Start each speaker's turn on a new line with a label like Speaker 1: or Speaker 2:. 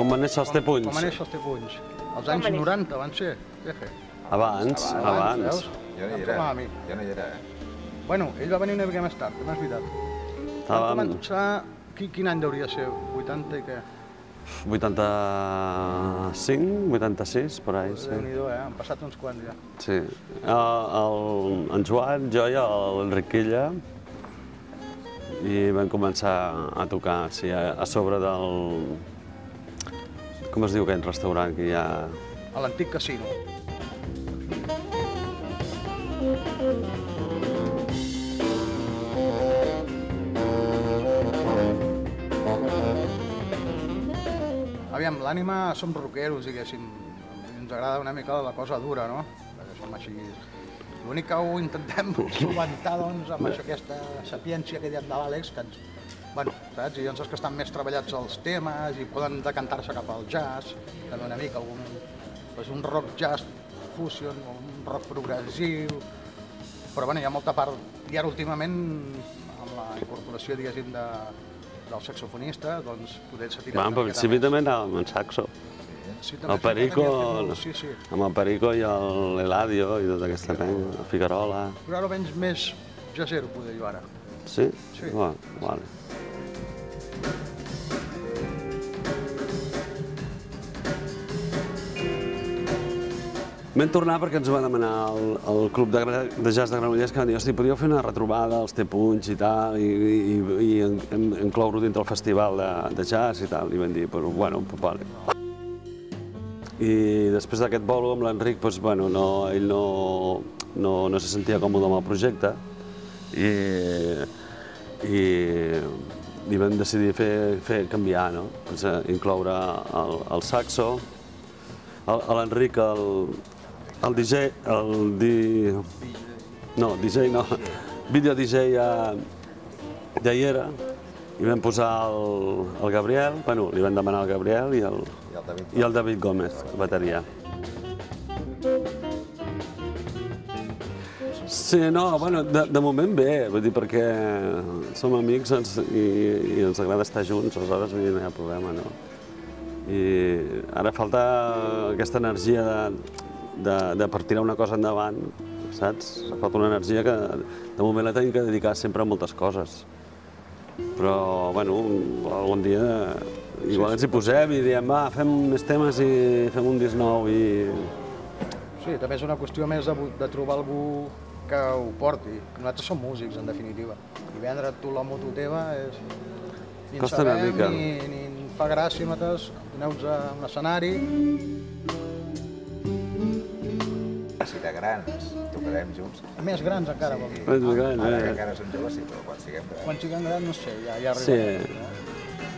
Speaker 1: Com van néixer els tepunys?
Speaker 2: Com van néixer els tepunys? Els anys 90 van ser.
Speaker 1: Abans, abans.
Speaker 3: Jo no hi era, jo no hi era.
Speaker 2: Bueno, ell va venir una mica més tard, m'has veritat.
Speaker 1: Abans.
Speaker 2: Començar... Quin any hauria de ser? 80 i què?
Speaker 1: 85, 86, per ahí, sí.
Speaker 2: Déu-n'hi-do, eh? Han passat uns quants ja.
Speaker 1: Sí. El, el, en Joan, jo i l'Enric Quilla i vam començar a tocar, sí, a, a sobre del... Com es diu aquell restaurant que hi ha...
Speaker 2: A l'antic casino. Aviam, l'ànima som rockeros, diguéssim. Ens agrada una mica la cosa dura, no? Perquè som així... L'únic que ho intentem solventar, doncs, amb això, aquesta sapiència que hi ha de l'Àlex, que ens... Bueno, saps? I llavors els que estan més treballats els temes i poden decantar-se cap al jazz, també una mica, algun, doncs un rock jazz fusion, un rock progressiu, però bueno, hi ha molta part, i ara últimament, amb la incorporació, diguéssim, de, del saxofonista, doncs poder se tirar
Speaker 1: Va,
Speaker 2: miqueta
Speaker 1: principi també anàvem en saxo.
Speaker 2: Sí,
Speaker 1: El Perico,
Speaker 2: tenia Sí, sí.
Speaker 1: amb el Perico i el- l'Eladio i tota aquesta penya, el Figuerola.
Speaker 2: Però ara vens més jazzero, poder dir ara.
Speaker 1: Sí?
Speaker 2: Sí.
Speaker 1: Va, vale. Vam tornar perquè ens va demanar el, el Club de, de Jazz de Granollers que van dir, hosti, podríeu fer una retrobada als T-Punts i tal, i, i, i en- en- incloure-ho dintre el festival de, de jazz i tal. I vam dir, però bueno, pues vale. I després d'aquest bolo amb l'Enric, doncs, bueno, no, ell no, no, no se sentia còmode amb el projecte i, i, i vam decidir fer, fer canviar, no? Doncs, eh, incloure el, el saxo, l'Enric el, el DJ, el di... No, DJ no, vídeo DJ ja, ja hi era, i vam posar el, el Gabriel, bueno, li vam demanar al Gabriel i el,
Speaker 3: I el David.
Speaker 1: i el David Gómez, bateria. Sí, no, bueno, de, de moment bé, vull dir, perquè som amics ens, i, i ens agrada estar junts, aleshores vull dir, no hi ha problema, no? I ara falta aquesta energia de, de, de per tirar una cosa endavant, saps? Falta una energia que de moment la tenim que dedicar sempre a moltes coses. Però, bueno, algun dia igual ens hi posem i diem, va, fem més temes i fem un disc nou i...
Speaker 2: Sí, també és una qüestió més de, de trobar algú que ho porti. Nosaltres som músics, en definitiva. I vendre tu la moto teva és... Ni en
Speaker 1: Costa una
Speaker 2: sabem,
Speaker 1: mica.
Speaker 2: Ni, ni fa gràcia, nosaltres doneu-nos a un escenari,
Speaker 3: Si de grans tocarem junts.
Speaker 2: més grans encara. vol dir.
Speaker 1: Més gran,
Speaker 3: Ara que
Speaker 1: eh?
Speaker 3: encara som joves, sí, però quan siguem grans.
Speaker 2: Quan siguem grans, no sé, ja, ja
Speaker 1: Sí.
Speaker 2: arribarem.